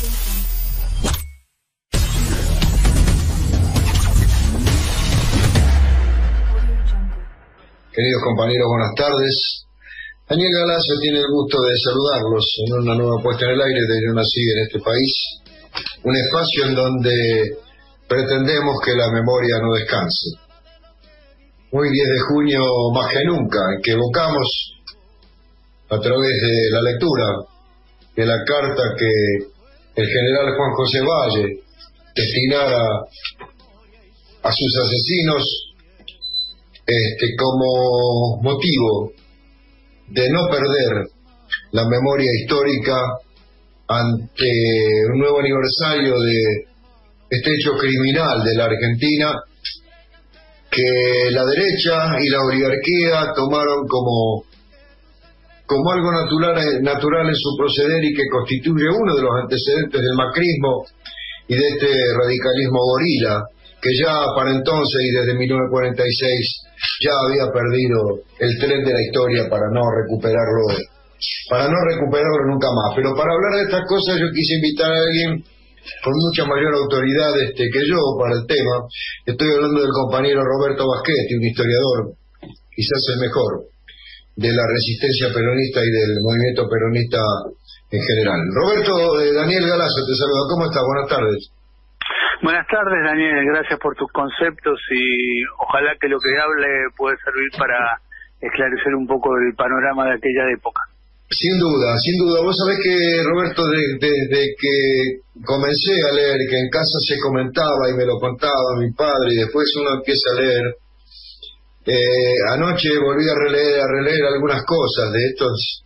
Queridos compañeros, buenas tardes. Daniel Galacio tiene el gusto de saludarlos en una nueva puesta en el aire de Una Sigue en este país, un espacio en donde pretendemos que la memoria no descanse. Hoy 10 de junio más que nunca, en que evocamos a través de la lectura de la carta que el general Juan José Valle destinara a sus asesinos este, como motivo de no perder la memoria histórica ante un nuevo aniversario de este hecho criminal de la Argentina que la derecha y la oligarquía tomaron como, como algo natural, natural en su proceder y que constituye uno de los antecedentes del macrismo y de este radicalismo gorila que ya para entonces y desde 1946 ya había perdido el tren de la historia para no recuperarlo para no recuperarlo nunca más. Pero para hablar de estas cosas yo quise invitar a alguien con mucha mayor autoridad este, que yo para el tema. Estoy hablando del compañero Roberto Basquetti, un historiador, quizás el mejor, de la resistencia peronista y del movimiento peronista en general. Roberto, eh, Daniel Galazo te saluda. ¿Cómo estás? Buenas tardes. Buenas tardes, Daniel. Gracias por tus conceptos y ojalá que lo que hable pueda servir para esclarecer un poco el panorama de aquella época. Sin duda, sin duda. Vos sabés que, Roberto, desde que comencé a leer, que en casa se comentaba y me lo contaba mi padre, y después uno empieza a leer, eh, anoche volví a releer, a releer algunas cosas de estos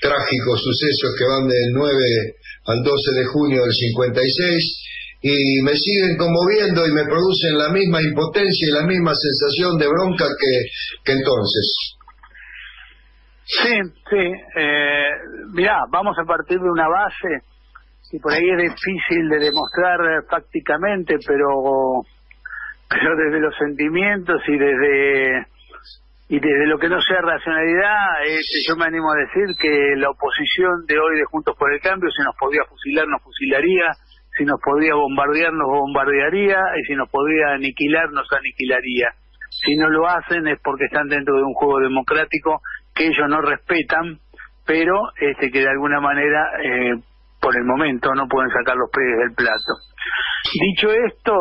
trágicos sucesos que van del 9 al 12 de junio del 56 y me siguen conmoviendo y me producen la misma impotencia y la misma sensación de bronca que, entonces. Sí, sí. Eh, mirá, vamos a partir de una base que por ahí es difícil de demostrar prácticamente, pero pero desde los sentimientos y desde y desde lo que no sea racionalidad, este, yo me animo a decir que la oposición de hoy de Juntos por el Cambio, si nos podía fusilar, nos fusilaría, si nos podría bombardear, nos bombardearía, y si nos podría aniquilar, nos aniquilaría. Si no lo hacen es porque están dentro de un juego democrático que ellos no respetan, pero este que de alguna manera, eh, por el momento, no pueden sacar los pies del plato. Dicho esto,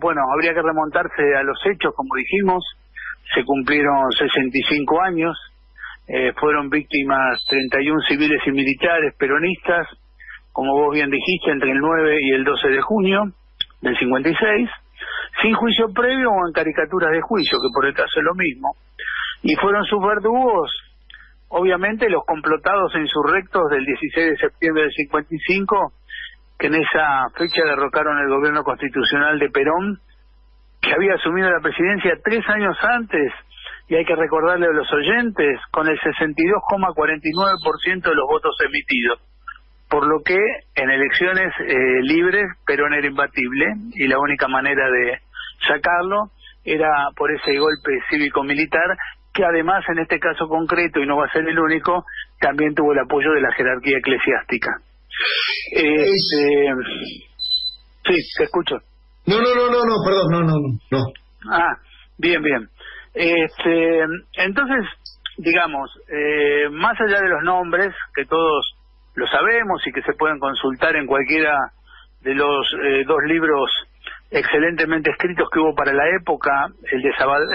bueno, habría que remontarse a los hechos, como dijimos, se cumplieron 65 años, eh, fueron víctimas 31 civiles y militares peronistas, como vos bien dijiste, entre el 9 y el 12 de junio del 56, sin juicio previo o en caricaturas de juicio, que por el caso es lo mismo. Y fueron sus verdugos, obviamente, los complotados insurrectos del 16 de septiembre del 55, que en esa fecha derrocaron el gobierno constitucional de Perón, que había asumido la presidencia tres años antes, y hay que recordarle a los oyentes, con el 62,49% de los votos emitidos por lo que en elecciones eh, libres Perón era imbatible y la única manera de sacarlo era por ese golpe cívico-militar que además en este caso concreto, y no va a ser el único, también tuvo el apoyo de la jerarquía eclesiástica. Este, sí, te escucho. No, no, no, no, no, perdón, no, no, no. Ah, bien, bien. Este, entonces, digamos, eh, más allá de los nombres, que todos lo sabemos y que se pueden consultar en cualquiera de los eh, dos libros excelentemente escritos que hubo para la época, el de,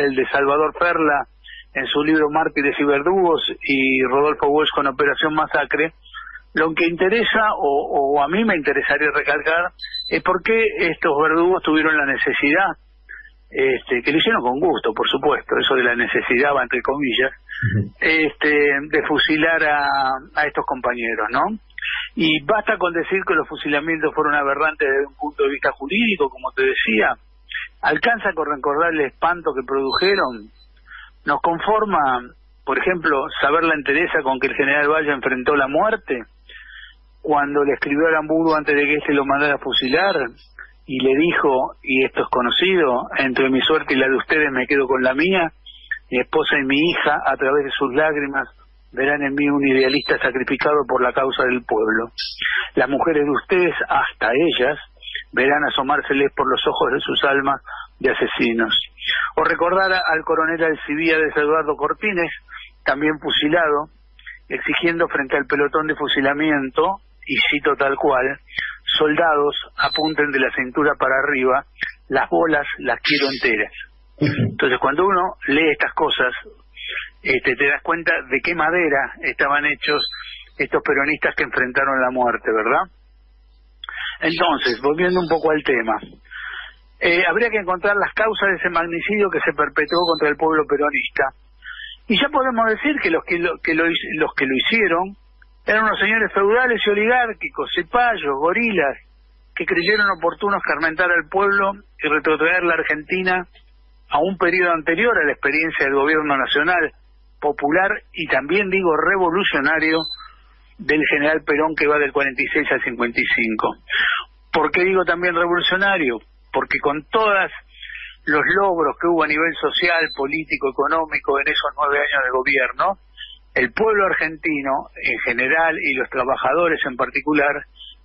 el de Salvador Perla en su libro Mártires y Verdugos y Rodolfo Walsh con Operación Masacre, lo que interesa, o, o a mí me interesaría recalcar, es por qué estos verdugos tuvieron la necesidad, este, que lo hicieron con gusto, por supuesto, eso de la necesidad va entre comillas, este, de fusilar a, a estos compañeros, ¿no? Y basta con decir que los fusilamientos fueron aberrantes desde un punto de vista jurídico, como te decía. Alcanza con recordar el espanto que produjeron. Nos conforma, por ejemplo, saber la entereza con que el general Valle enfrentó la muerte cuando le escribió a Arambudo antes de que éste lo mandara a fusilar y le dijo, y esto es conocido, entre mi suerte y la de ustedes me quedo con la mía, mi esposa y mi hija, a través de sus lágrimas, verán en mí un idealista sacrificado por la causa del pueblo. Las mujeres de ustedes, hasta ellas, verán asomárseles por los ojos de sus almas de asesinos. O recordar al coronel Alcibiades Eduardo Cortines, también fusilado, exigiendo frente al pelotón de fusilamiento, y cito tal cual, soldados apunten de la cintura para arriba, las bolas las quiero enteras. Entonces cuando uno lee estas cosas, este, te das cuenta de qué madera estaban hechos estos peronistas que enfrentaron la muerte, ¿verdad? Entonces, volviendo un poco al tema, eh, habría que encontrar las causas de ese magnicidio que se perpetró contra el pueblo peronista. Y ya podemos decir que los que lo, que los que lo hicieron eran unos señores feudales y oligárquicos, cepallos, gorilas, que creyeron oportuno escarmentar al pueblo y retrotraer la Argentina a un periodo anterior a la experiencia del gobierno nacional, popular y también digo revolucionario del general Perón que va del 46 al 55. ¿Por qué digo también revolucionario? Porque con todos los logros que hubo a nivel social, político, económico en esos nueve años de gobierno, el pueblo argentino en general y los trabajadores en particular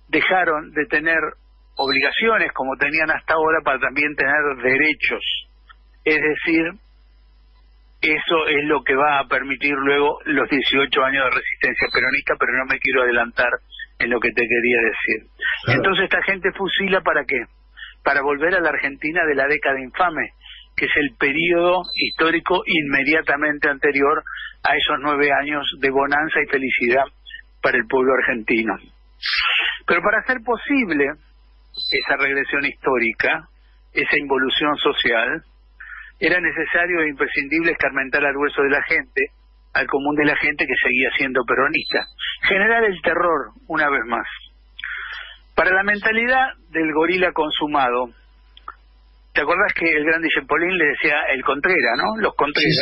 dejaron de tener obligaciones como tenían hasta ahora para también tener derechos. Es decir, eso es lo que va a permitir luego los 18 años de resistencia peronista, pero no me quiero adelantar en lo que te quería decir. Entonces esta gente fusila para qué? Para volver a la Argentina de la década infame, que es el periodo histórico inmediatamente anterior a esos nueve años de bonanza y felicidad para el pueblo argentino. Pero para hacer posible esa regresión histórica, esa involución social, era necesario e imprescindible escarmentar al hueso de la gente, al común de la gente que seguía siendo peronista. Generar el terror, una vez más. Para la mentalidad del gorila consumado, ¿te acordás que el gran Dijempolín le decía el Contrera, ¿no? Los Contreras.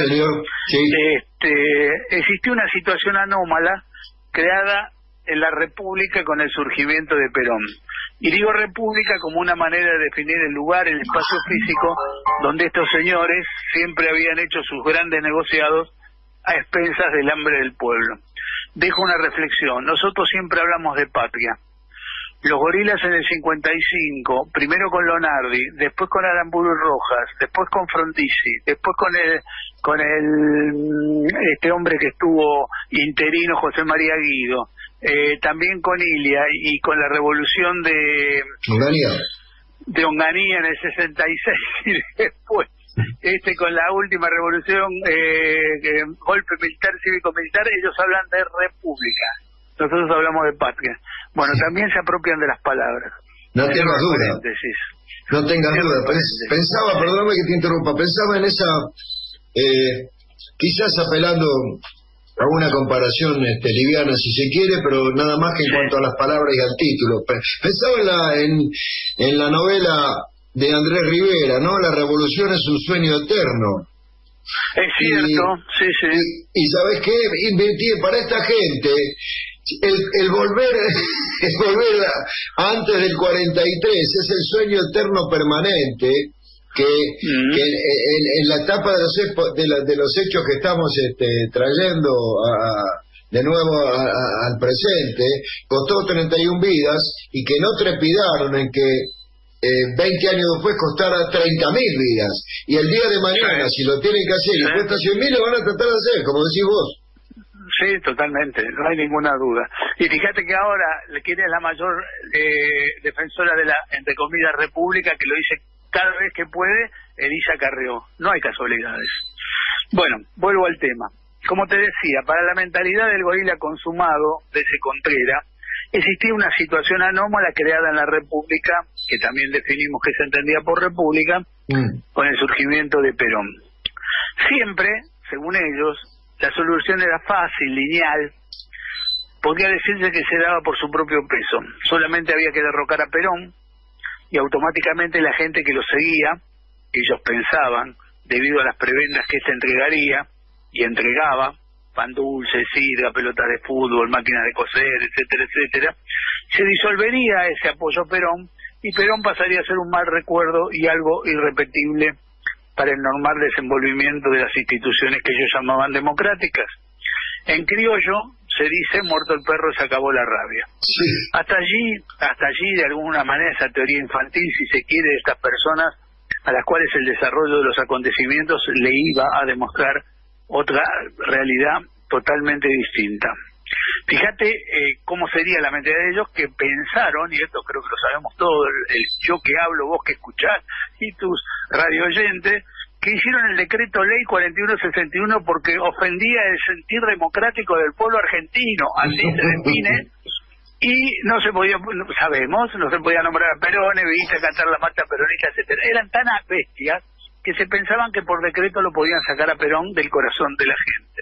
Sí, Este, existió una situación anómala creada en la República con el surgimiento de Perón. Y digo república como una manera de definir el lugar, el espacio físico donde estos señores siempre habían hecho sus grandes negociados a expensas del hambre del pueblo. Dejo una reflexión. Nosotros siempre hablamos de patria. Los gorilas en el 55, primero con Lonardi, después con Aramburu Rojas, después con Frondizi, después con el con el este hombre que estuvo interino José María Guido, eh, también con Ilia y con la revolución de Onganía. de Onganía en el 66 y después este con la última revolución eh, golpe militar cívico militar ellos hablan de república nosotros hablamos de patria bueno también se apropian de las palabras no tengas duda no tengas duda pensaba perdóname que te interrumpa pensaba en esa eh, quizás apelando hago una comparación este, liviana si se quiere, pero nada más que en cuanto a las palabras y al título. Pensaba en la, en, la novela de Andrés Rivera, ¿no? La revolución es un sueño eterno. Es cierto, sí, sí. Y, ¿sabes qué? Invertí para esta gente el, el volver el volver antes del 43 es el sueño eterno permanente que, en, la etapa de los, de, los hechos que estamos este, trayendo de nuevo al presente, costó 31 vidas y que no trepidaron en que eh, 20 años después costara 30.000 vidas. Y el día de mañana, si lo tienen que hacer y cuesta 100.000, lo van a tratar de hacer, como decís vos. Sí, totalmente, no hay ninguna duda. Y fíjate que ahora, ¿quién es la mayor eh, defensora de la, entre comillas, república que lo dice cada vez que puede, Elisa Carrió. No hay casualidades. Bueno, vuelvo al tema. Como te decía, para la mentalidad del gorila consumado de ese Contrera, existía una situación anómala creada en la República, que también definimos que se entendía por República, mm. con el surgimiento de Perón. Siempre, según ellos, la solución era fácil, lineal, podría decirse que se daba por su propio peso. Solamente había que derrocar a Perón, y automáticamente la gente que lo seguía, ellos pensaban, debido a las prebendas que éste entregaría y entregaba, pan dulce, sidra, pelotas de fútbol, máquinas de coser, etcétera, etcétera, se disolvería ese apoyo a Perón y Perón pasaría a ser un mal recuerdo y algo irrepetible para el normal desenvolvimiento de las instituciones que ellos llamaban democráticas. En criollo se dice, muerto el perro se acabó la rabia. Hasta allí, hasta allí de alguna manera esa teoría infantil, si se quiere, de estas personas a las cuales el desarrollo de los acontecimientos le iba a demostrar otra realidad totalmente distinta. Fíjate eh, cómo sería la mente de ellos que pensaron, y esto creo que lo sabemos todos, el, yo que hablo, vos que escuchás, y tus radio oyentes, que hicieron el decreto ley 4161 porque ofendía el sentir democrático del pueblo argentino, así se define, y no se podía, sabemos, no se podía nombrar a Perón, viste cantar la marcha peronista, etcétera. Eran tan bestias que se pensaban que por decreto lo podían sacar a Perón del corazón de la gente.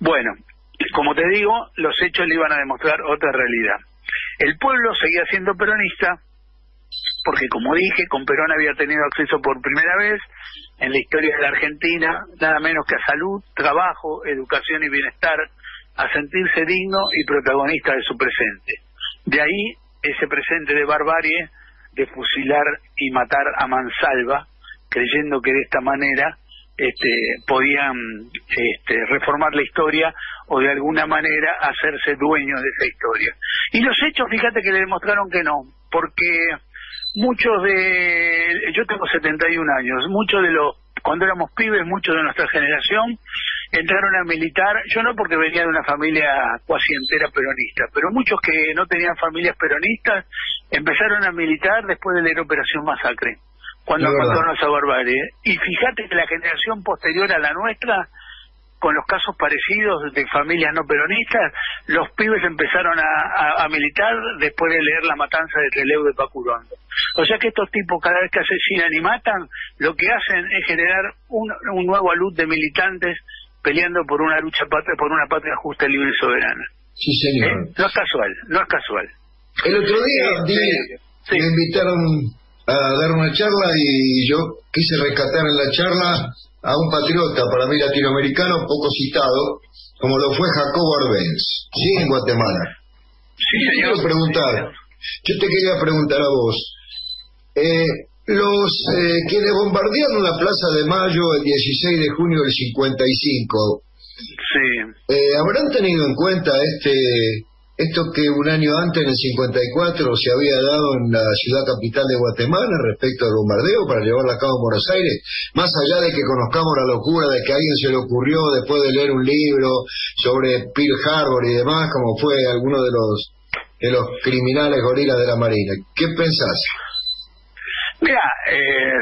Bueno, como te digo, los hechos le iban a demostrar otra realidad. El pueblo seguía siendo peronista porque, como dije, con Perón había tenido acceso por primera vez en la historia de la Argentina, nada menos que a salud, trabajo, educación y bienestar, a sentirse digno y protagonista de su presente. De ahí ese presente de barbarie, de fusilar y matar a mansalva, creyendo que de esta manera este, podían este, reformar la historia o de alguna manera hacerse dueños de esa historia. Y los hechos, fíjate que le demostraron que no, porque muchos de, yo tengo 71 años, muchos de los, cuando éramos pibes, muchos de nuestra generación entraron a militar, yo no porque venía de una familia cuasi entera peronista, pero muchos que no tenían familias peronistas empezaron a militar después de la Operación Masacre cuando no esa barbarie. Y fíjate que la generación posterior a la nuestra, con los casos parecidos de familias no peronistas, los pibes empezaron a, militar después de leer la matanza de Trelew de Pacurondo. O sea que estos tipos cada vez que asesinan y matan, lo que hacen es generar un, un nuevo alud de militantes peleando por una lucha patria, por una patria justa, libre y soberana. Sí, señor. ¿Eh? No es casual, no es casual. El otro día me invitaron a dar una charla y yo quise rescatar en la charla a un patriota, para mí latinoamericano, poco citado, como lo fue Jacobo Arbenz, sí, en Guatemala. Sí, señor. Quiero preguntar, yo te quería preguntar a vos, eh, los eh, quienes bombardearon la Plaza de Mayo el 16 de junio del 55, sí. Eh, ¿habrán tenido en cuenta este esto que un año antes, en el 54, se había dado en la ciudad capital de Guatemala respecto al bombardeo para llevarla a cabo en Buenos Aires, más allá de que conozcamos la locura de que a alguien se le ocurrió después de leer un libro sobre Pearl Harbor y demás, como fue alguno de los de los criminales gorilas de la Marina. ¿Qué pensás? Mira, eh,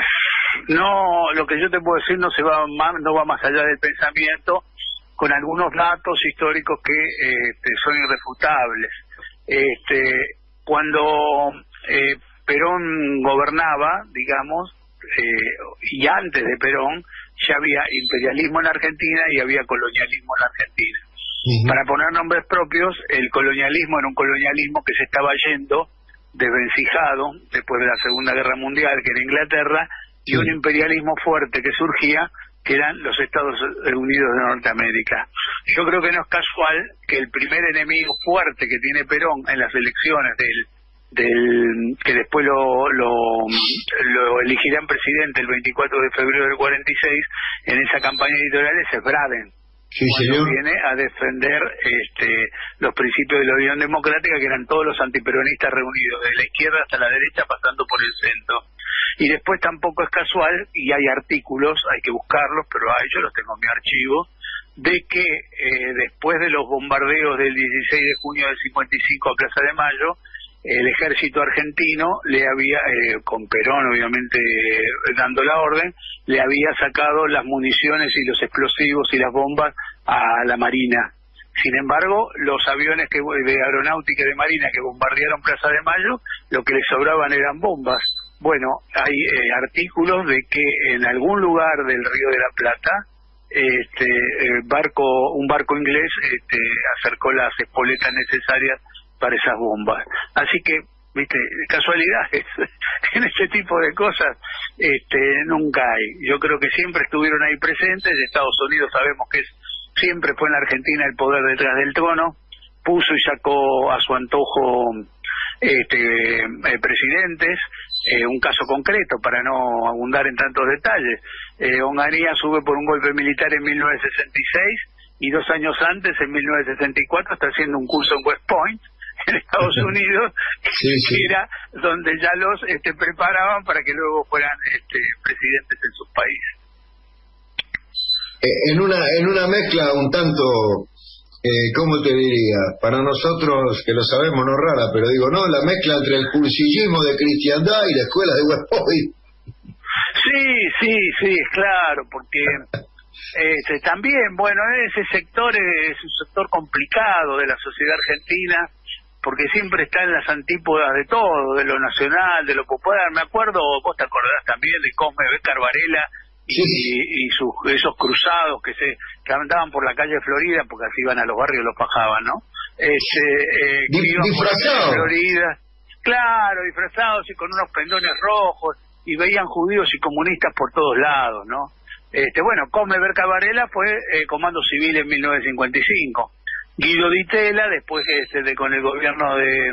no, lo que yo te puedo decir no se va más, no va más allá del pensamiento con algunos datos históricos que este, son irrefutables. Este, cuando eh, Perón gobernaba, digamos, eh, y antes de Perón, ya había imperialismo en Argentina y había colonialismo en Argentina. Para poner nombres propios, el colonialismo era un colonialismo que se estaba yendo desvencijado después de la Segunda Guerra Mundial, que era Inglaterra, y un imperialismo fuerte que surgía que eran los Estados Unidos de Norteamérica. Yo creo que no es casual que el primer enemigo fuerte que tiene Perón en las elecciones del del que después lo, lo, lo elegirán presidente el 24 de febrero del 46 en esa campaña editorial es Braden sí, cuando viene a defender este, los principios de la Unión Democrática que eran todos los antiperonistas reunidos de la izquierda hasta la derecha pasando por el centro y después tampoco es casual, y hay artículos, hay que buscarlos, pero ahí yo los tengo en mi archivo, de que eh, después de los bombardeos del 16 de junio del 55 a Plaza de Mayo, el ejército argentino le había, eh, con Perón obviamente dando la orden, le había sacado las municiones y los explosivos y las bombas a la Marina. Sin embargo, los aviones que de aeronáutica y de marina que bombardearon Plaza de Mayo, lo que les sobraban eran bombas. Bueno, hay eh, artículos de que en algún lugar del Río de la Plata, este eh, barco, un barco inglés este, acercó las espoletas necesarias para esas bombas. Así que, viste, casualidades en este tipo de cosas este, nunca hay. Yo creo que siempre estuvieron ahí presentes. Estados Unidos sabemos que siempre fue en la Argentina el poder detrás del trono. Puso y sacó a su antojo este, eh, presidentes, eh, un caso concreto para no abundar en tantos detalles. Eh, Onganía sube por un golpe militar en 1966 y dos años antes, en 1964, está haciendo un curso en West Point, en Estados Unidos, que era donde ya los este, preparaban para que luego fueran este, presidentes en sus países. Eh, en una en una mezcla un tanto eh, ¿cómo te diría? Para nosotros, que lo sabemos, no rara, pero digo, no, la mezcla entre el cursillismo de cristiandad y la escuela de West Point. Sí, sí, sí, claro, porque este, también, bueno, ese sector es un sector complicado de la sociedad argentina, porque siempre está en las antípodas de todo, de lo nacional, de lo popular. Me acuerdo, vos te acordás también de Cosme Becar Varela y, y sus, esos cruzados que se que andaban por la calle Florida, porque así iban a los barrios los pajaban, ¿no? Este, eh, disfrazados. Florida, claro, disfrazados y con unos pendones rojos, y veían judíos y comunistas por todos lados, ¿no? Este, bueno, Come Berca Varela fue eh, comando civil en 1955. Guido Ditela, después este, de, con el gobierno de,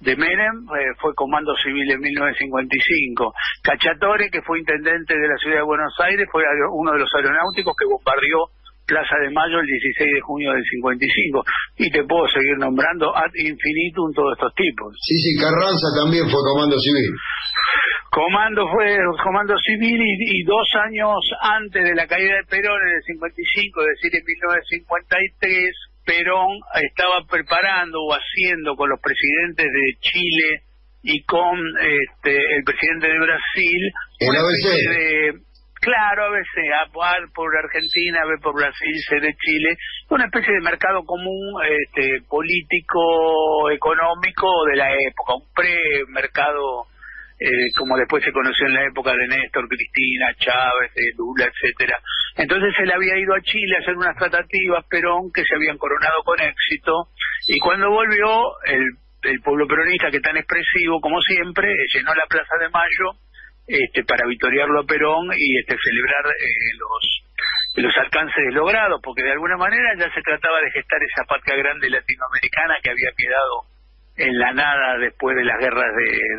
de Menem, eh, fue comando civil en 1955. Cachatore, que fue intendente de la ciudad de Buenos Aires, fue uno de los aeronáuticos que bombardeó Plaza de Mayo el 16 de junio del 55. Y te puedo seguir nombrando ad infinitum todos estos tipos. Sí, sí, Carranza también fue comando civil. Comando fue comando civil y, dos años antes de la caída de Perón en el 55, es decir, en 1953, Perón estaba preparando o haciendo con los presidentes de Chile y con este, el presidente de Brasil una especie de claro, a veces A por Argentina, B por Brasil, C de Chile, una especie de mercado común este, político, económico de la época, un pre-mercado eh, como después se conoció en la época de Néstor, Cristina, Chávez, eh, Lula, etcétera. Entonces él había ido a Chile a hacer unas tratativas, Perón, que se habían coronado con éxito, y cuando volvió, el, el pueblo peronista, que tan expresivo como siempre, llenó la Plaza de Mayo este, para victoriarlo a Perón y este, celebrar eh, los, los alcances logrados, porque de alguna manera ya se trataba de gestar esa patria grande latinoamericana que había quedado en la nada después de las guerras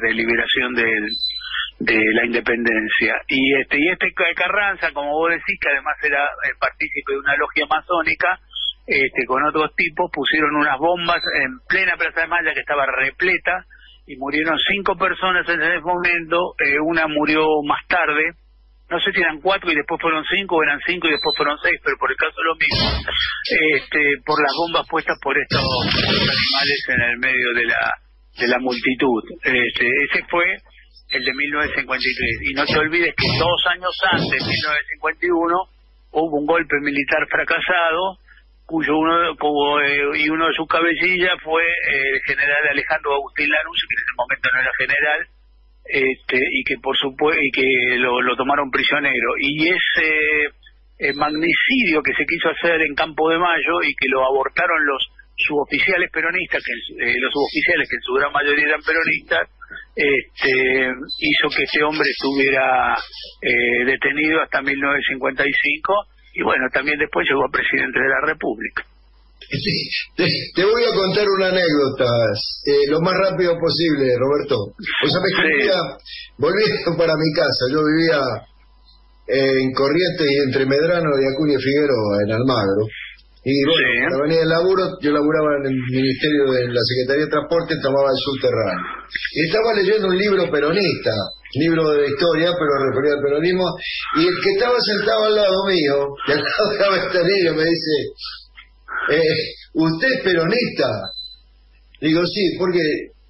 de, liberación de la independencia. Y este y este Carranza, como vos decís, que además era eh, partícipe de una logia masónica, este, con otros tipos, pusieron unas bombas en plena Plaza de Maya que estaba repleta y murieron cinco personas en ese momento, eh, una murió más tarde, no sé si eran cuatro y después fueron cinco, o eran cinco y después fueron seis, pero por el caso lo mismo, este, por las bombas puestas por estos animales en el medio de la, de la multitud. Este, ese fue el de 1953. Y no te olvides que dos años antes, 1951, hubo un golpe militar fracasado, cuyo uno eh, y uno de sus cabecillas fue el general Alejandro Agustín Lanús, que en ese momento no era general, este, y que por supuesto y que lo, tomaron prisionero. Y ese eh, magnicidio que se quiso hacer en Campo de Mayo y que lo abortaron los suboficiales peronistas que eh, los suboficiales que en su gran mayoría eran peronistas este, hizo que ese hombre estuviera eh, detenido hasta 1955 y bueno también después llegó a presidente de la República te, voy a contar una anécdota, eh, lo más rápido posible, Roberto. O sea, volviendo para mi casa, yo vivía en Corrientes y entre Medrano y Acuña Figueroa, en Almagro. Y bueno, venía del laburo, yo laburaba en el Ministerio de la Secretaría de Transporte, tomaba el subterráneo. Y estaba leyendo un libro peronista, libro de historia, pero referido al peronismo, y el que estaba sentado al lado mío, al lado de la me dice, eh, ¿usted es peronista? Digo, sí, porque,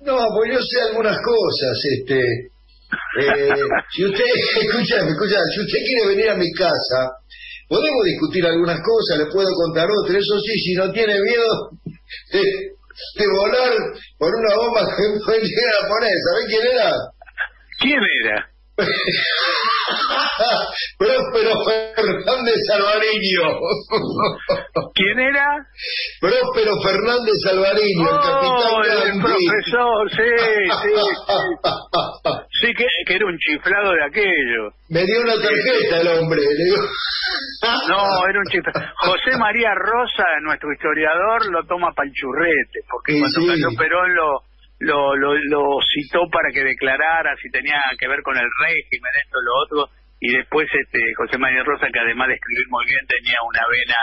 no, pues yo sé algunas cosas, este, eh, si usted, escúchame, escúchame, si usted quiere venir a mi casa, podemos discutir algunas cosas, le puedo contar otras, eso sí, si no tiene miedo de, volar por una bomba que me pueden llegar a poner, ¿sabés quién era? ¿Quién era? Próspero Fernández Alvariño. ¿Quién era? Próspero Fernández Alvariño, el capitán de el profesor, sí, sí. Sí, que, que, era un chiflado de aquello. Me dio una tarjeta el hombre. No, era un chiflado. José María Rosa, nuestro historiador, lo toma para el churrete, porque cuando cayó Perón lo lo, lo, lo citó para que declarara si tenía que ver con el régimen, esto, lo otro, y después este José María Rosa, que además de escribir muy bien, tenía una vena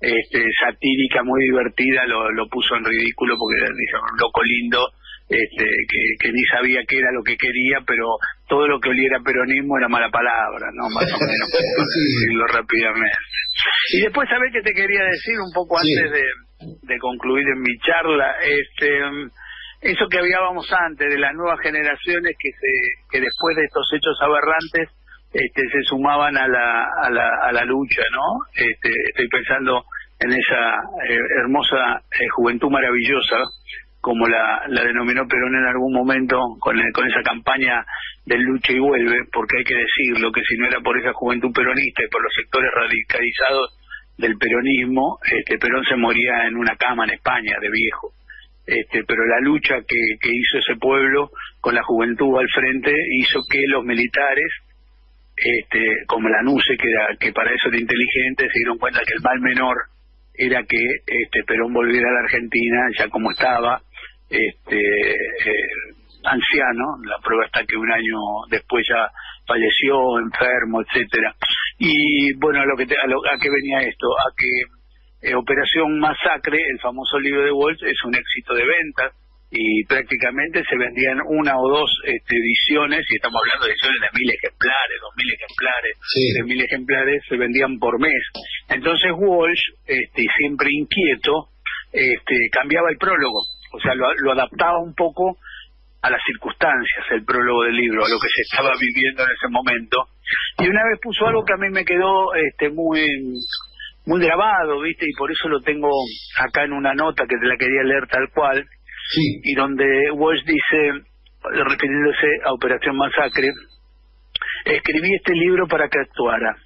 este, satírica, muy divertida, lo, lo puso en ridículo porque dijo un loco lindo, este, que, que, ni sabía qué era lo que quería, pero todo lo que oliera peronismo era mala palabra, ¿no? Más o menos, para decirlo rápidamente. Y después, ¿sabés qué te quería decir un poco antes de, de concluir en mi charla? Este eso que hablábamos antes de las nuevas generaciones que se que después de estos hechos aberrantes este, se sumaban a la, a la, a la lucha, ¿no? Este, estoy pensando en esa eh, hermosa eh, juventud maravillosa, como la, la denominó Perón en algún momento, con, con esa campaña de lucha y vuelve, porque hay que decirlo, que si no era por esa juventud peronista y por los sectores radicalizados del peronismo, este, Perón se moría en una cama en España de viejo este, pero la lucha que, que hizo ese pueblo con la juventud al frente hizo que los militares, este, como la NUCE, que, era, que para eso era inteligente, se dieron cuenta que el mal menor era que este, Perón volviera a la Argentina ya como estaba, este, eh, anciano, la prueba está que un año después ya falleció, enfermo, etcétera. Y bueno, a lo que a, lo, a qué venía esto, a que eh, Operación Masacre, el famoso libro de Walsh, es un éxito de ventas y prácticamente se vendían una o dos este, ediciones, y estamos hablando de ediciones de mil ejemplares, dos mil ejemplares, de mil ejemplares, se vendían por mes. Entonces Walsh, este, siempre inquieto, este, cambiaba el prólogo, o sea, lo, lo adaptaba un poco a las circunstancias, el prólogo del libro, a lo que se estaba viviendo en ese momento. Y una vez puso algo que a mí me quedó este, muy muy grabado, ¿viste? Y por eso lo tengo acá en una nota que te la quería leer tal cual. Sí. Y donde Walsh dice, refiriéndose a Operación Masacre, escribí este libro para que actuara.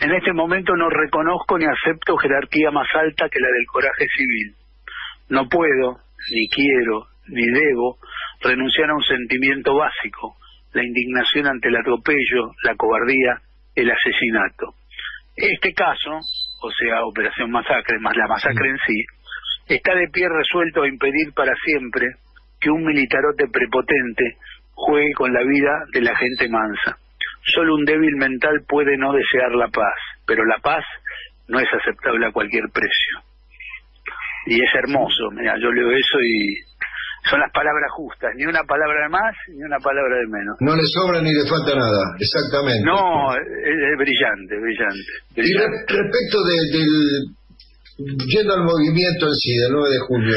En este momento no reconozco ni acepto jerarquía más alta que la del coraje civil. No puedo, ni quiero, ni debo renunciar a un sentimiento básico, la indignación ante el atropello, la cobardía, el asesinato. Este caso, o sea, Operación Masacre, más la masacre en sí, está de pie resuelto a impedir para siempre que un militarote prepotente juegue con la vida de la gente mansa. Solo un débil mental puede no desear la paz, pero la paz no es aceptable a cualquier precio. Y es hermoso, mira, yo leo eso y son las palabras justas, ni una palabra de más ni una palabra de menos. No le sobra ni le falta nada, exactamente. No, es, brillante, brillante, Y respecto del, yendo al movimiento en sí, del 9 de junio,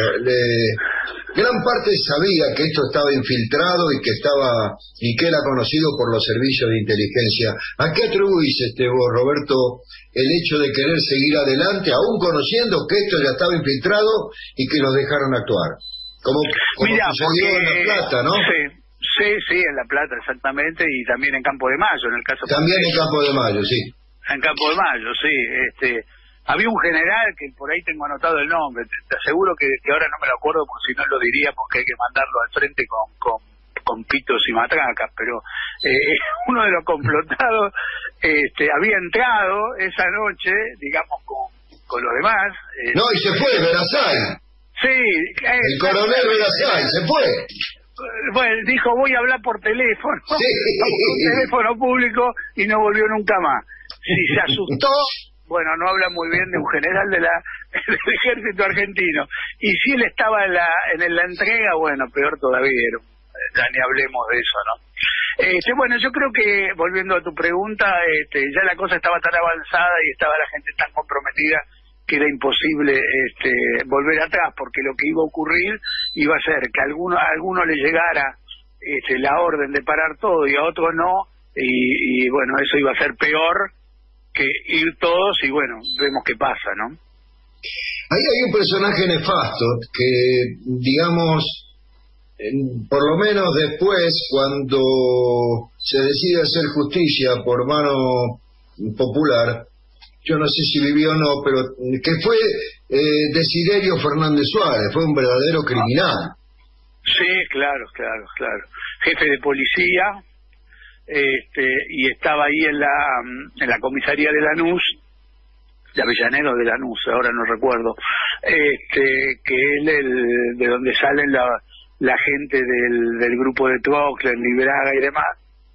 gran parte sabía que esto estaba infiltrado y que estaba y que era conocido por los servicios de inteligencia. ¿A qué atribuís este vos, Roberto, el hecho de querer seguir adelante, aún conociendo que esto ya estaba infiltrado y que los dejaron actuar? Como, Mira, en La Plata, ¿no? Sí, sí, sí, en La Plata, exactamente, y también en Campo de Mayo, en el caso... También en Campo de Mayo, sí. En Campo de Mayo, sí. Este, había un general que por ahí tengo anotado el nombre, te, aseguro que, que, ahora no me lo acuerdo porque si no lo diría porque hay que mandarlo al frente con, con, con pitos y matracas, pero eh, uno de los complotados este, había entrado esa noche, digamos, con, con los demás. no, y se fue, Verasay. Sí. el coronel Verasay se fue. Bueno, dijo voy a hablar por teléfono, sí. por teléfono público y no volvió nunca más. Si se asustó, bueno, no habla muy bien de un general de la, del ejército argentino. Y si él estaba en la, en la entrega, bueno, peor todavía, ya ni hablemos de eso, ¿no? Este, bueno, yo creo que, volviendo a tu pregunta, este, ya la cosa estaba tan avanzada y estaba la gente tan comprometida que era imposible este, volver atrás, porque lo que iba a ocurrir iba a ser que a alguno, a alguno le llegara este, la orden de parar todo y a otros no, y, bueno, eso iba a ser peor que ir todos y bueno, vemos qué pasa, ¿no? Ahí hay un personaje nefasto que, digamos, por lo menos después, cuando se decide hacer justicia por mano popular, yo no sé si vivió o no, pero que fue eh, Desiderio Fernández Suárez, fue un verdadero criminal. Sí, claro, claro, claro. Jefe de policía, este, y estaba ahí en la, en la comisaría de Lanús, de Avellanero de Lanús, ahora no recuerdo, este, que es el, de donde salen la, la gente del, del grupo de Troxler, Libraga y demás,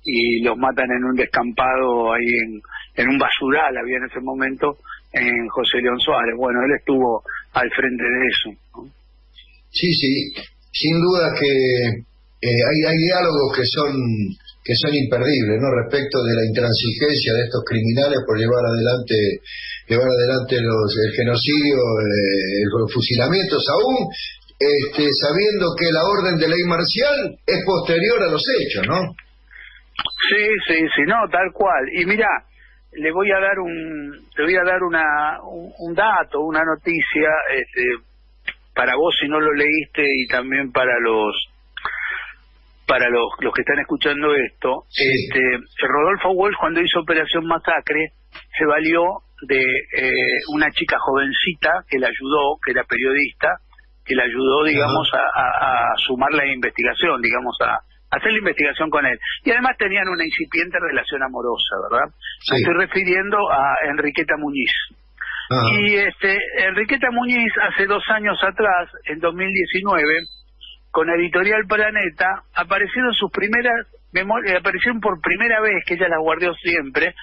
y los matan en un descampado ahí en, un basural, había en ese momento en José León Suárez. Bueno, él estuvo al frente de eso. Sí, sí, sin duda que eh, hay, hay diálogos que son que son imperdibles, ¿no? Respecto de la intransigencia de estos criminales por llevar adelante llevar adelante los, el genocidio, eh, los fusilamientos, aún este, sabiendo que la orden de ley marcial es posterior a los hechos, ¿no? Sí, sí, sí, no, tal cual. Y mira, le voy a dar un, le voy a dar una, un, dato, una noticia, este, para vos si no lo leíste y también para los para los, los que están escuchando esto, este, Rodolfo Walsh cuando hizo Operación Masacre se valió de eh, una chica jovencita que le ayudó, que era periodista, que le ayudó, digamos, a, a, sumar la investigación, digamos, a, hacer la investigación con él. Y además tenían una incipiente relación amorosa, ¿verdad? Me estoy refiriendo a Enriqueta Muñiz. Y este Enriqueta Muñiz hace dos años atrás, en 2019, con Editorial Planeta, aparecieron sus primeras memorias, aparecieron por primera vez, que ella las guardó siempre,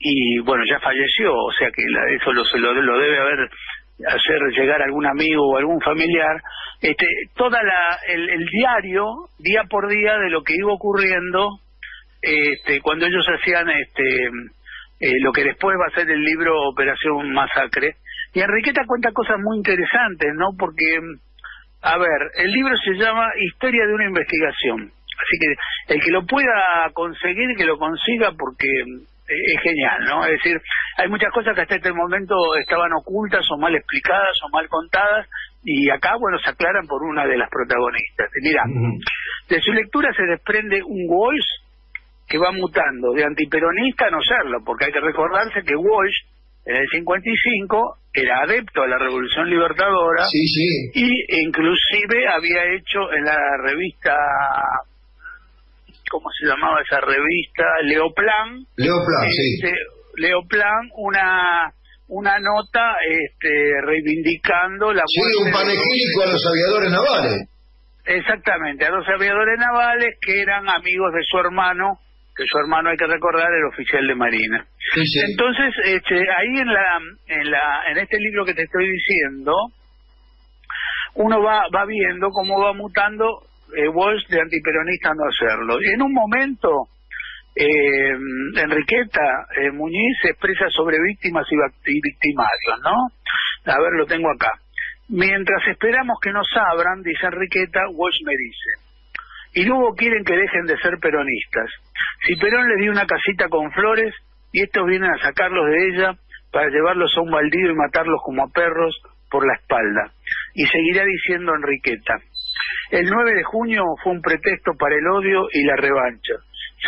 y bueno, ya falleció, o sea que eso lo, lo, lo debe haber hacer llegar algún amigo o algún familiar, este, toda la, el, diario, día por día, de lo que iba ocurriendo, este, cuando ellos hacían este, eh, lo que después va a ser el libro Operación Masacre. Y Enriqueta cuenta cosas muy interesantes, ¿no? Porque, a ver, el libro se llama Historia de una investigación. Así que el que lo pueda conseguir, que lo consiga, porque es genial, ¿no? Es decir, hay muchas cosas que hasta este momento estaban ocultas o mal explicadas o mal contadas y acá, bueno, se aclaran por una de las protagonistas. mira, de su lectura se desprende un Walsh que va mutando de antiperonista a no serlo, porque hay que recordarse que Walsh en el 55 era adepto a la Revolución Libertadora sí, sí. y inclusive había hecho en la revista ¿cómo se llamaba esa revista? Leoplan. Leoplan, sí. Este, Leoplan, una una nota este, reivindicando la sí, un panegírico a los aviadores navales. Exactamente, a los aviadores navales que eran amigos de su hermano, que su hermano hay que recordar era oficial de marina. Entonces, este, ahí en la, en la, en este libro que te estoy diciendo, uno va, va viendo cómo va mutando eh, Walsh de antiperonista no hacerlo. Y en un momento, eh, Enriqueta eh, Muñiz se expresa sobre víctimas y, victimarios, ¿no? A ver, lo tengo acá. Mientras esperamos que nos abran, dice Enriqueta, Walsh me dice, y luego quieren que dejen de ser peronistas. Si Perón les dio una casita con flores y estos vienen a sacarlos de ella para llevarlos a un baldío y matarlos como a perros por la espalda. Y seguirá diciendo Enriqueta, el 9 de junio fue un pretexto para el odio y la revancha.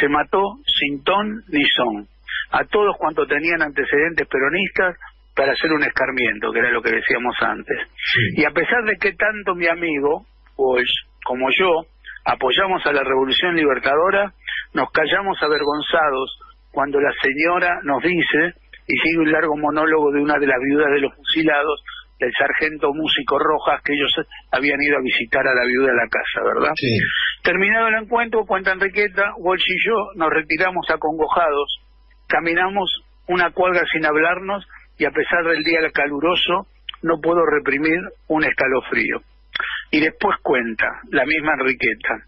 Se mató sin ton ni son a todos cuantos tenían antecedentes peronistas para hacer un escarmiento, que era lo que decíamos antes. Y a pesar de que tanto mi amigo, pues, como yo, apoyamos a la Revolución Libertadora, nos callamos avergonzados cuando la señora nos dice, y sigue un largo monólogo de una de las viudas de los fusilados, el sargento músico Rojas, que ellos habían ido a visitar a la viuda de la casa, ¿verdad? Sí. Terminado el encuentro, cuenta Enriqueta, Walsh y yo nos retiramos acongojados, caminamos una cuadra sin hablarnos y a pesar del día caluroso, no puedo reprimir un escalofrío. Y después cuenta, la misma Enriqueta,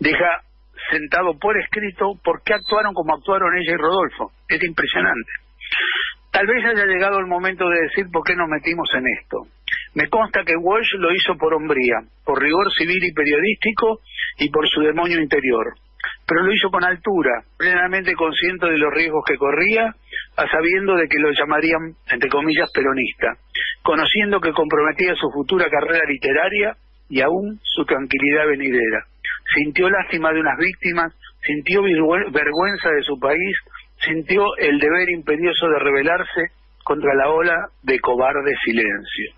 deja sentado por escrito por qué actuaron como actuaron ella y Rodolfo. Es impresionante. Tal vez haya llegado el momento de decir por qué nos metimos en esto. Me consta que Walsh lo hizo por hombría, por rigor civil y periodístico y por su demonio interior. Pero lo hizo con altura, plenamente consciente de los riesgos que corría, a sabiendo de que lo llamarían, entre comillas, peronista, conociendo que comprometía su futura carrera literaria y aún su tranquilidad venidera. Sintió lástima de unas víctimas, sintió vergüenza de su país, sintió el deber imperioso de rebelarse contra la ola de cobarde silencio.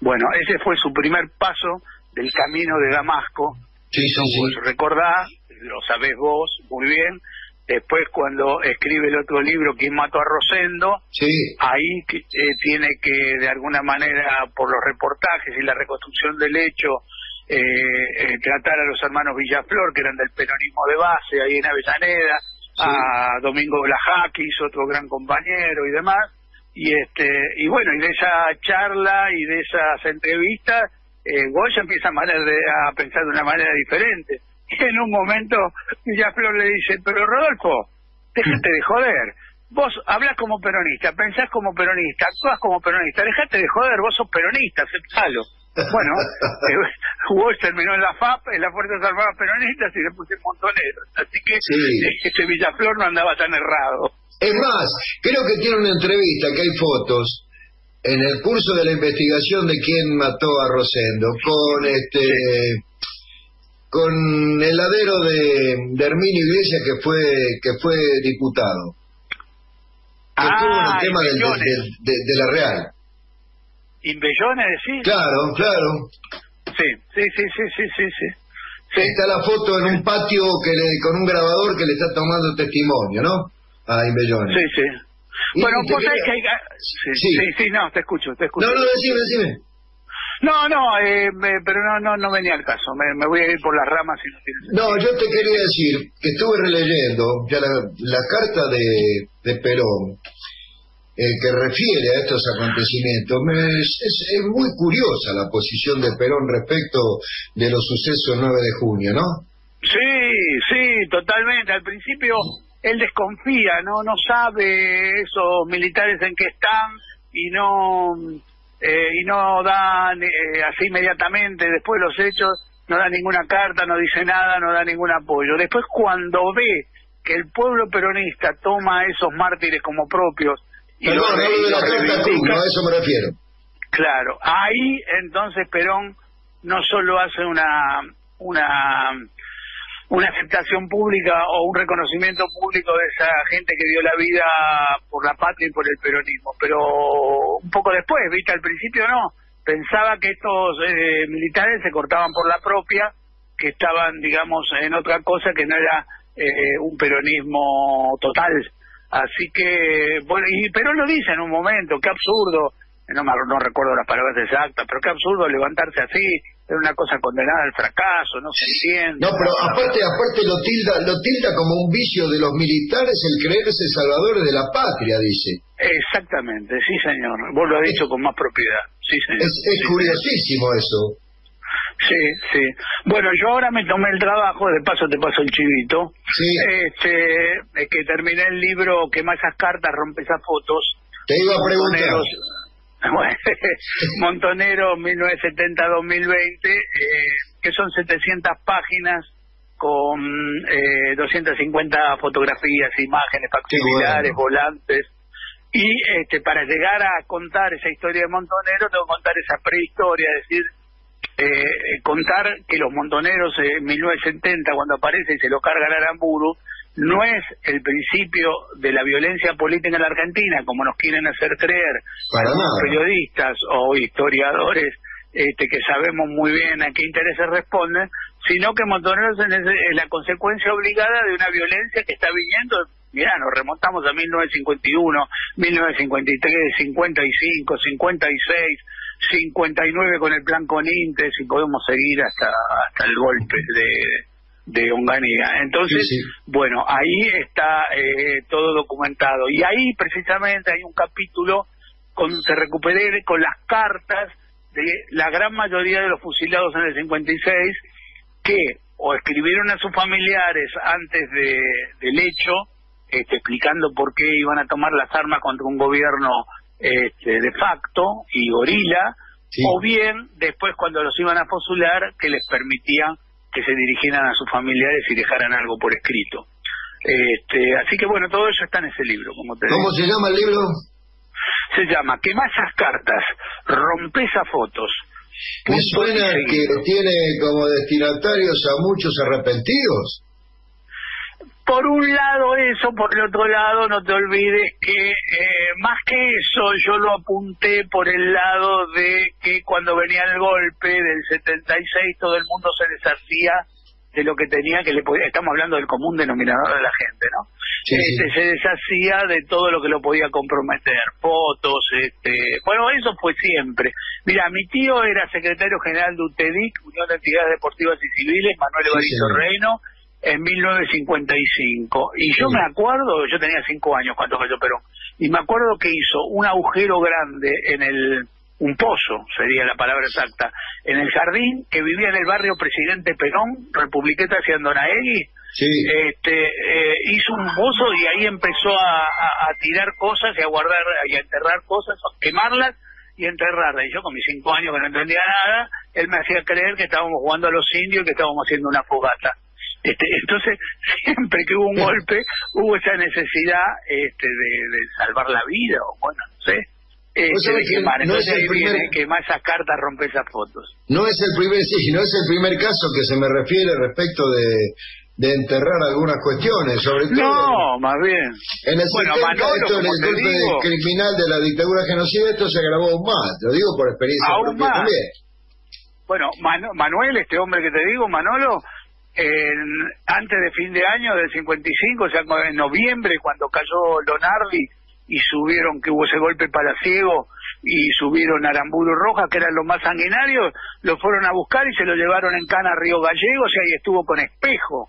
Bueno, ese fue su primer paso del camino de Damasco. Sí, sí, Recordá, lo sabés vos muy bien, después cuando escribe el otro libro, ¿Quién mató a Rosendo? Sí. Ahí eh, tiene que, de alguna manera, por los reportajes y la reconstrucción del hecho, eh, eh, tratar a los hermanos Villaflor, que eran del peronismo de base, ahí en Avellaneda, a Domingo Blajakis, otro gran compañero y demás, y este y bueno, y de esa charla y de esas entrevistas, eh, Goya empieza a, pensar de una manera diferente. Y en un momento Villaflor le dice, pero Rodolfo, déjate de joder. Vos hablas como peronista, pensás como peronista, actúas como peronista, déjate de joder, vos sos peronista, aceptalo. Bueno, eh, terminó en la FAP, en las Fuerzas Armadas Peronistas y le puse montonero. Así que este Villaflor no andaba tan errado. Es más, creo que tiene una entrevista, que hay fotos, en el curso de la investigación de quién mató a Rosendo, con este con el ladero de, de Herminio Iglesias que fue que fue diputado. Que ah, el tema de, la Real. ¿Inbellones decís? Claro, claro. Sí, sí, sí, sí, sí, sí, sí. Está la foto en un patio que le, con un grabador que le está tomando testimonio, ¿no? A Imbellones. Sí, sí. bueno, pues hay que... Sí, sí, sí, no, te escucho, te escucho. No, no, decime, decime. No, no, eh, pero no, no, no venía al caso. Me, voy a ir por las ramas. Y no, yo te quería decir que estuve releyendo ya la, carta de, de Perón eh, que refiere a estos acontecimientos. es, muy curiosa la posición de Perón respecto de los sucesos del 9 de junio, ¿no? Sí, sí, totalmente. Al principio él desconfía, no, no sabe esos militares en qué están y no eh, y no da eh, así inmediatamente después de los hechos, no da ninguna carta, no dice nada, no da ningún apoyo. Después cuando ve que el pueblo peronista toma a esos mártires como propios y no, no, de la carta a eso me refiero. Claro, ahí entonces Perón no solo hace una una una aceptación pública o un reconocimiento público de esa gente que dio la vida por la patria y por el peronismo. Pero un poco después, viste, al principio no, pensaba que estos eh, militares se cortaban por la propia, que estaban, digamos, en otra cosa que no era eh, un peronismo total. Así que, bueno, y Perón lo dice en un momento, qué absurdo, no, no recuerdo las palabras exactas, pero qué absurdo levantarse así, era una cosa condenada al fracaso, no se entiende. No, pero aparte, aparte lo tilda, lo tilda como un vicio de los militares el creerse salvadores de la patria, dice. Exactamente, sí señor, vos lo has dicho con más propiedad, sí señor. Es, curiosísimo eso. Sí, sí. Bueno, yo ahora me tomé el trabajo, de paso te paso el chivito, sí. este, que terminé el libro Quema esas cartas, rompe esas fotos. Te iba a preguntar. Montonero 1970-2020, eh, que son 700 páginas con eh, 250 fotografías, imágenes, facsimilales, volantes. Y este, para llegar a contar esa historia de Montonero, tengo que contar esa prehistoria, es decir, eh, contar que los montoneros en 1970, cuando aparece y se lo carga el Aramburu, no es el principio de la violencia política en la Argentina, como nos quieren hacer creer Para periodistas o historiadores este, que sabemos muy bien a qué intereses responden, sino que Montoneros es la consecuencia obligada de una violencia que está viniendo, mira, nos remontamos a 1951, 1953, 55, 56, 59 con el plan Conintes y podemos seguir hasta, hasta el golpe de de Onganía. Entonces, bueno, ahí está eh, todo documentado. Y ahí precisamente hay un capítulo con se recupere con las cartas de la gran mayoría de los fusilados en el 56 que o escribieron a sus familiares antes de, del hecho, este, explicando por qué iban a tomar las armas contra un gobierno este, de facto y gorila, o bien después cuando los iban a fusilar que les permitían que se dirigieran a sus familiares y dejaran algo por escrito. Este, así que bueno, todo eso está en ese libro. Como te ¿Cómo se llama el libro? Se llama Quema esas cartas, rompe esas fotos. Me suena que tiene como destinatarios a muchos arrepentidos por un lado eso, por el otro lado no te olvides que eh, más que eso yo lo apunté por el lado de que cuando venía el golpe del 76 todo el mundo se deshacía de lo que tenía que le podía, estamos hablando del común denominador de la gente, ¿no? este, Se deshacía de todo lo que lo podía comprometer, fotos, este, bueno, eso fue siempre. Mira, mi tío era secretario general de UTEDIC, Unión de Entidades Deportivas y Civiles, Manuel Evaristo Reino, en 1955. Y yo me acuerdo, yo tenía cinco años cuando cayó Perón, y me acuerdo que hizo un agujero grande en el un pozo, sería la palabra exacta, en el jardín que vivía en el barrio Presidente Perón, Republiqueta hacia Andonaegui, Sí. este, eh, hizo un pozo y ahí empezó a, a- a tirar cosas y a guardar y a enterrar cosas, a quemarlas y enterrarlas. Y yo con mis cinco años que no entendía nada, él me hacía creer que estábamos jugando a los indios y que estábamos haciendo una fogata. Este, entonces, siempre que hubo un golpe, hubo esa necesidad este, de, de salvar la vida, o bueno, no sé, este, sabés de que quemar. no es el primer- viene quemar esas cartas, romper esas fotos. No es el primer, sí, no es el primer caso que se me refiere respecto de, de enterrar algunas cuestiones, sobre todo No, más bien. en el Bueno, 70, Manolo, esto en el golpe digo- criminal de la dictadura genocida, esto se agravó aún más, lo digo por experiencia Aún propia más. también. Bueno, Manu- Manuel, este hombre que te digo, Manolo, en- antes de fin de año del 55, o sea, en noviembre, cuando cayó Lonardi y subieron, que hubo ese golpe palaciego, y subieron Aramburu Rojas, que eran los más sanguinarios, lo fueron a buscar y se lo llevaron en cana a Río Gallegos y ahí estuvo con Espejo.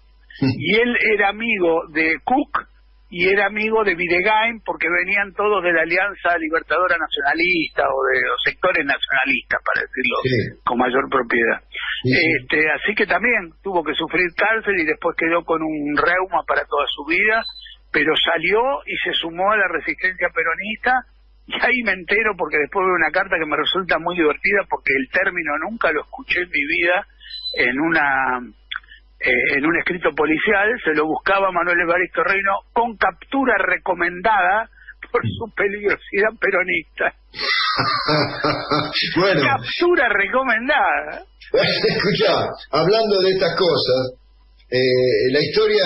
Y él era amigo de Cook y era amigo de Videgain porque venían todos de la Alianza Libertadora Nacionalista o de los sectores nacionalistas, para decirlo Sí. con mayor propiedad. Sí, sí. Este, así que también tuvo que sufrir cárcel y después quedó con un reuma para toda su vida, pero salió y se sumó a la resistencia peronista y ahí me entero porque después veo una carta que me resulta muy divertida porque el término nunca lo escuché en mi vida en una eh, en un escrito policial, se lo buscaba Manuel Evaristo Reino con captura recomendada por su peligrosidad peronista. bueno, Captura recomendada. escucha, hablando de estas cosas, eh, la historia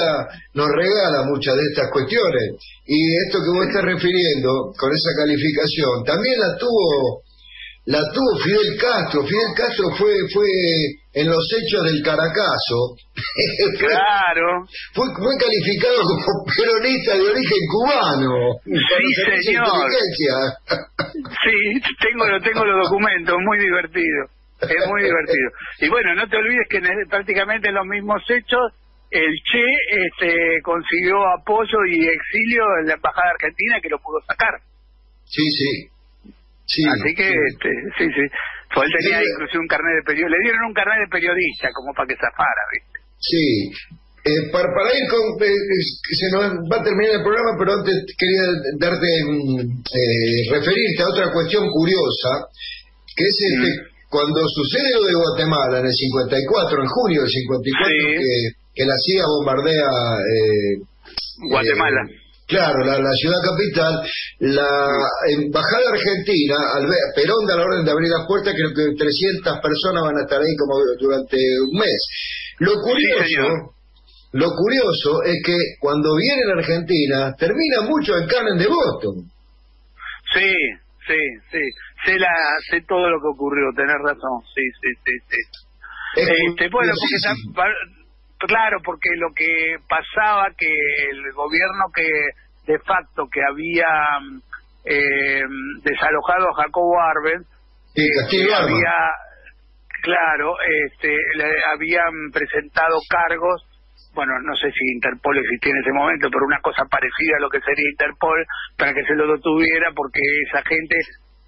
nos regala muchas de estas cuestiones y esto que vos estás refiriendo con esa calificación también la tuvo la tuvo Fidel Castro. Fidel Castro fue fue en los hechos del Caracazo Claro. fue, fue calificado como peronista de origen cubano. Sí, señor. Sí, tengo, lo tengo los documentos, muy divertido. Es muy divertido. Y bueno, no te olvides que en prácticamente en los mismos hechos, el Che este, consiguió apoyo y exilio en la Embajada Argentina que lo pudo sacar. Sí, sí. Sí, Así que, sí. este, sí, sí. Pues él tenía Sí. inclusive un carnet de periodista. Le dieron un carnet de periodista como para que zafara, ¿viste? Sí. Eh, para, para ir con... eh, se nos va a terminar el programa, pero antes quería darte, mm, eh, referirte a otra cuestión curiosa, que es este, cuando sucede lo de Guatemala en el 54, en junio del 54, Sí. que, que la CIA bombardea... eh, Guatemala. Claro, la, la ciudad capital, la embajada argentina, Perón da la orden de abrir las puertas, creo que 300 personas van a estar ahí como durante un mes. Lo curioso, lo curioso es que cuando viene la Argentina, termina mucho en Carmen de Boston. Sí, sí, sí. Sé, la, sé todo lo que ocurrió, tenés razón. Sí, sí, sí, sí. Es Este, bueno, porque tam- pa- claro, porque lo que pasaba que el gobierno que de facto que había mm, eh, desalojado a Jacobo Arben Sí, Armas. había claro, este, le habían presentado cargos bueno, no sé si Interpol existía en ese momento, pero una cosa parecida a lo que sería Interpol para que se lo detuviera porque esa gente,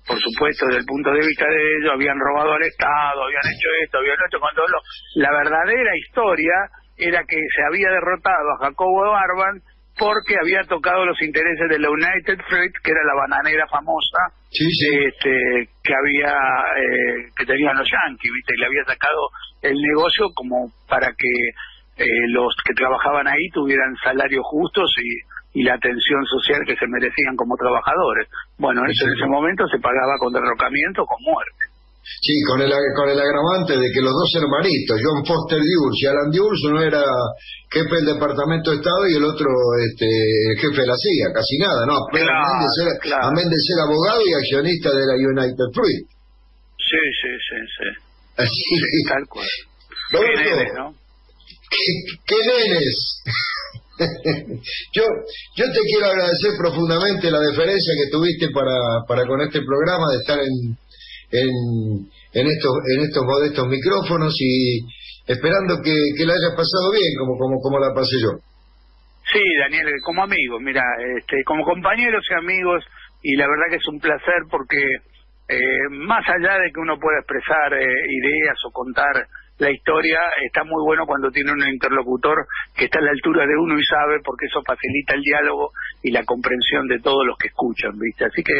por supuesto, desde el punto de vista de ellos, habían robado al Estado, habían hecho esto, habían hecho cuando lo... La verdadera historia era que se había derrotado a Jacobo Arban porque había tocado los intereses de la United Fruit, que era la bananera famosa, Sí, sí. este que había eh, que tenían los yanquis viste y le había sacado el negocio como para que eh, los que trabajaban ahí tuvieran salarios justos y, y la atención social que se merecían como trabajadores bueno eso en ese momento se pagaba con derrocamiento o con muerte Sí, con el, con el agravante de que los dos hermanitos, John Foster Dulles y Alan Dulles, uno era jefe del Departamento de Estado y el otro este, jefe de la CIA, casi nada, ¿no? Pero Claro, amén, de ser, claro. abogado y accionista de la United Fruit. sí sí sí sí Así que, tal cual Qué nenes, ¿no? ¿Qué, qué nenes? Yo, yo te quiero agradecer profundamente la deferencia que tuviste para, para con este programa de estar en, en, en estos en estos modestos micrófonos y esperando que, que la hayas pasado bien como como como la pasé yo. Sí, Daniel, como amigos, mira, este, como compañeros y amigos, y la verdad que es un placer porque eh, más allá de que uno pueda expresar eh, ideas o contar la historia, está muy bueno cuando tiene un interlocutor que está a la altura de uno y sabe, porque eso facilita el diálogo y la comprensión de todos los que escuchan, ¿viste? Así que,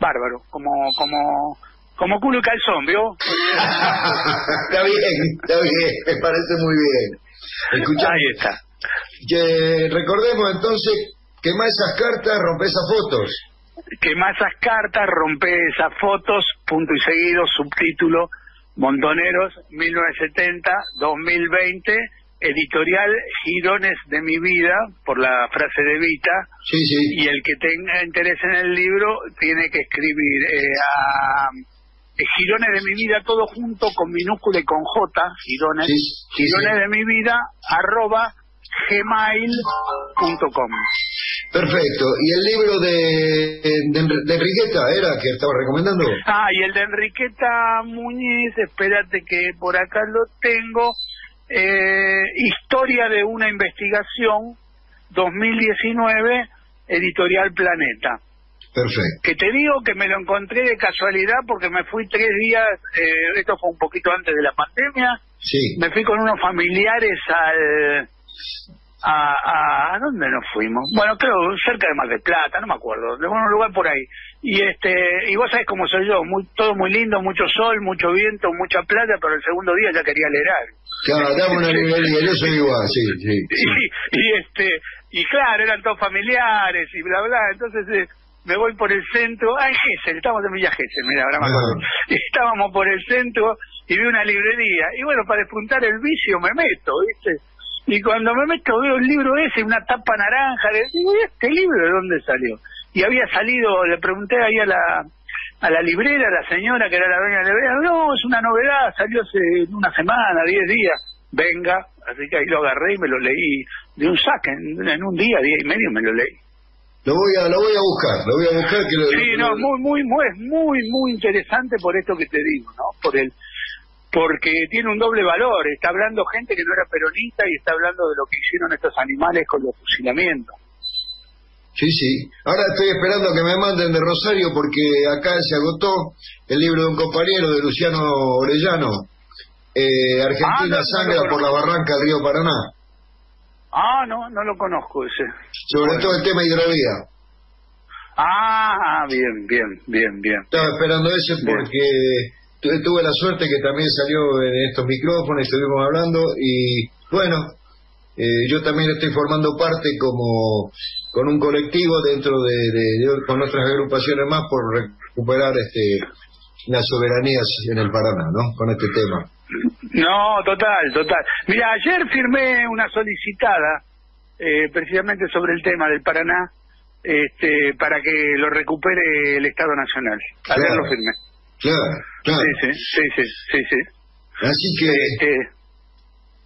bárbaro, como, como, como culo y calzón, ¿vio? está bien, está bien, me parece muy bien. Ahí está. Que recordemos entonces, quema esas cartas, rompe esas fotos. Quema esas cartas, rompe esas fotos, punto y seguido, subtítulo, Montoneros 1970-2020, editorial Girones de mi vida, por la frase de Vita, sí, sí. y el que tenga interés en el libro tiene que escribir eh, a eh, Girones de mi vida todo junto con minúscula y con J, Girones, Girones de mi vida, arroba gmail.com. Perfecto. ¿Y el libro de, de, Enriqueta era que estaba recomendando? Ah, y el de Enriqueta Muñiz, espérate que por acá lo tengo. Eh, Historia de una investigación 2019, editorial Planeta. Perfecto. Que te digo que me lo encontré de casualidad porque me fui tres días, eh, esto fue un poquito antes de la pandemia. Sí. Me fui con unos familiares al a, a, dónde nos fuimos bueno creo cerca de Mar del Plata no me acuerdo de un lugar por ahí. Y este y vos sabés cómo soy yo muy todo muy lindo mucho sol mucho viento mucha playa pero el segundo día ya quería leer algo. Claro dame una librería yo soy igual sí sí, Y, este y claro eran todos familiares y bla bla entonces eh, me voy por el centro ah en Gesell estamos en Villa Gesell mira ahora me acuerdo. Estábamos por el centro y vi una librería y bueno para despuntar el vicio me meto viste y cuando me meto veo el libro ese, una tapa naranja, le digo, ¿y este libro de dónde salió? Y había salido, le pregunté ahí a la, a la librera, a la señora que era la dueña de la librera, no, es una novedad, salió hace una semana, diez días, venga, así que ahí lo agarré y me lo leí de un saque, en, un día, día y medio me lo leí. Lo voy a, lo voy a buscar, lo voy a buscar que lo Sí, no, muy, muy, muy, muy, muy interesante por esto que te digo, ¿no? Por el, porque tiene un doble valor. Está hablando gente que no era peronista y está hablando de lo que hicieron estos animales con los fusilamientos. Sí, sí. Ahora estoy esperando que me manden de Rosario porque acá se agotó el libro de un compañero de Luciano Orellano. Eh, Argentina ah, sangra por la barranca del río Paraná. Ah, no, no lo conozco ese. Sobre todo el tema hidrovía. Ah, bien, bien, bien, bien. Estaba esperando ese porque tuve la suerte que también salió en estos micrófonos, estuvimos hablando y bueno, eh, yo también estoy formando parte como con un colectivo dentro de, con otras agrupaciones más por recuperar este las soberanías en el Paraná, ¿no? Con este tema. No, total, total. Mira, ayer firmé una solicitada eh, precisamente sobre el tema del Paraná este, para que lo recupere el Estado Nacional. Ayer lo firmé. Claro, claro. Sí, sí, sí, sí, sí. Así que este,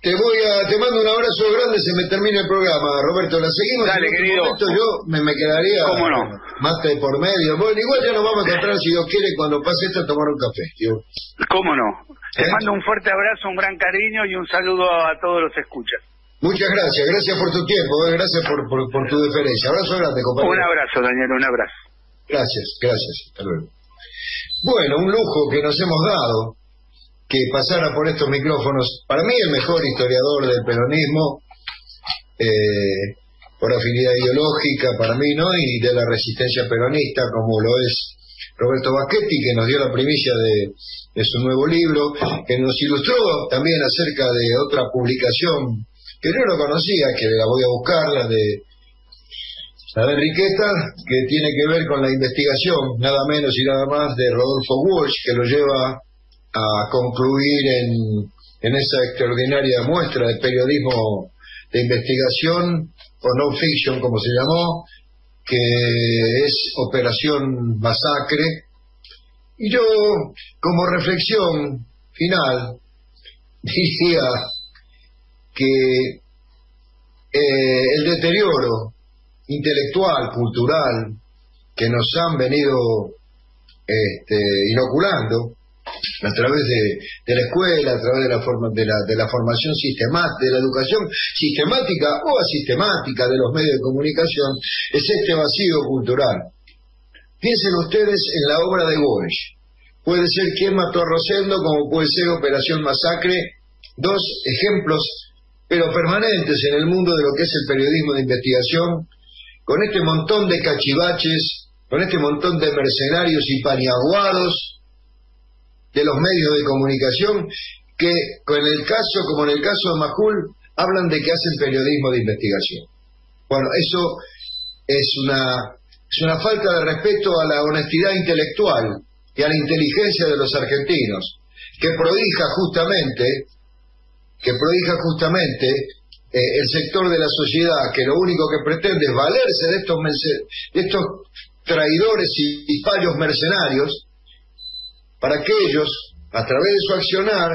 te voy a, te mando un abrazo grande, se me termina el programa, Roberto, la seguimos. Dale, querido. yo me, me quedaría ¿Cómo no? más de por medio. Bueno, igual ya nos vamos a encontrar, si Dios quiere, cuando pase esto, a tomar un café. Tío. ¿Cómo no? Te ¿Eh? mando un fuerte abrazo, un gran cariño y un saludo a todos los escuchas. Muchas gracias, gracias por tu tiempo, eh, gracias por, por, por tu deferencia. Abrazo grande, compañero. Un abrazo, Daniel, un abrazo. Gracias, gracias. Hasta luego. Bueno, un lujo que nos hemos dado que pasara por estos micrófonos, para mí el mejor historiador del peronismo, eh, por afinidad ideológica para mí, ¿no? Y de la resistencia peronista, como lo es Roberto Baschetti, que nos dio la primicia de, de su nuevo libro, que nos ilustró también acerca de otra publicación que yo no conocía, que la voy a buscar, la de la Enriqueta, que tiene que ver con la investigación, nada menos y nada más, de Rodolfo Walsh, que lo lleva a concluir en, en esa extraordinaria muestra de periodismo de investigación, o no fiction como se llamó, que es Operación Masacre. Y yo, como reflexión final, diría que eh, el deterioro intelectual, cultural, que nos han venido este, inoculando, a través de, la escuela, a través de la, forma, de, la, de la formación sistemática, de la educación sistemática o asistemática de los medios de comunicación, es este vacío cultural. Piensen ustedes en la obra de Goesch. Puede ser quien mató a Rosendo, como puede ser Operación Masacre, dos ejemplos, pero permanentes en el mundo de lo que es el periodismo de investigación, con este montón de cachivaches, con este montón de mercenarios y paniaguados, de los medios de comunicación que, en el caso, como en el caso de Majul, hablan de que hacen periodismo de investigación. Bueno, eso es una, es una falta de respeto a la honestidad intelectual y a la inteligencia de los argentinos, que prohija justamente, que prohija justamente eh, el sector de la sociedad que lo único que pretende es valerse de estos, de estos traidores y, y payos mercenarios para que ellos, a través de su accionar,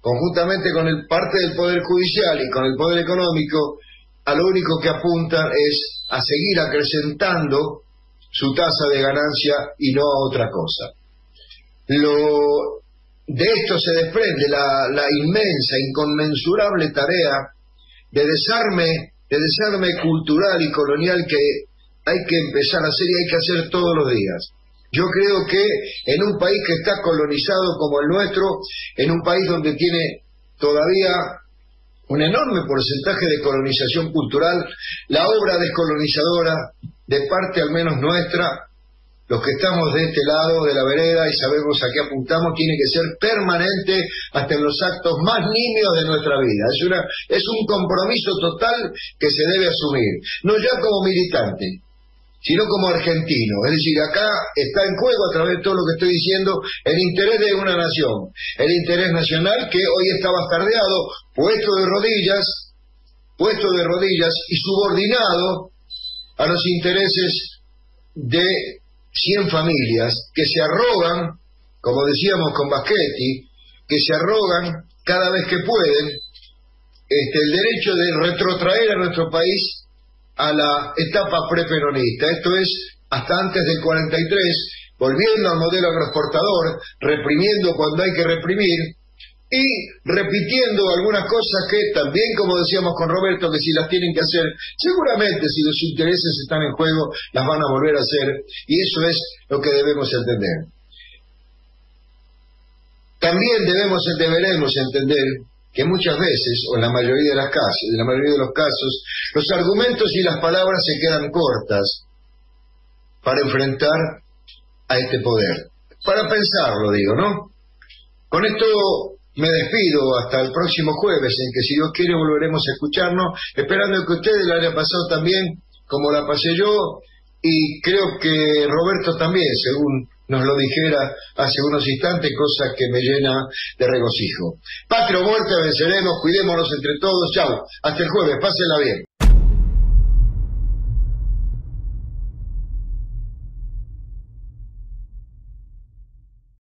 conjuntamente con el parte del Poder Judicial y con el Poder Económico, a lo único que apuntan es a seguir acrecentando su tasa de ganancia y no a otra cosa. Lo, de esto se desprende la, la inmensa, inconmensurable tarea de desarme, de desarme cultural y colonial que hay que empezar a hacer y hay que hacer todos los días. Yo creo que en un país que está colonizado como el nuestro, en un país donde tiene todavía un enorme porcentaje de colonización cultural, la obra descolonizadora, de parte al menos nuestra, los que estamos de este lado de la vereda y sabemos a qué apuntamos, tiene que ser permanente hasta en los actos más nimios de nuestra vida. Es, una, es un compromiso total que se debe asumir, no ya como militante, sino como argentino. Es decir, acá está en juego a través de todo lo que estoy diciendo el interés de una nación, el interés nacional que hoy está bastardeado, puesto de rodillas, puesto de rodillas y subordinado a los intereses de 100 familias que se arrogan, como decíamos con Baschetti, que se arrogan cada vez que pueden este, el derecho de retrotraer a nuestro país a la etapa preperonista, esto es, hasta antes del 43, volviendo al modelo agroexportador, reprimiendo cuando hay que reprimir y repitiendo algunas cosas que también, como decíamos con Roberto, que si las tienen que hacer, seguramente si los intereses están en juego, las van a volver a hacer y eso es lo que debemos entender. También debemos, deberemos entender que muchas veces, o en la mayoría de las casos, en la mayoría de los casos, los argumentos y las palabras se quedan cortas para enfrentar a este poder. Para pensarlo, digo, ¿no? Con esto me despido hasta el próximo jueves, en que si Dios quiere volveremos a escucharnos, esperando que ustedes la hayan pasado también como la pasé yo, y creo que Roberto también, según nos lo dijera hace unos instantes, cosa que me llena de regocijo. Patrio muerte venceremos, cuidémonos entre todos, chao, hasta el jueves, pásenla bien.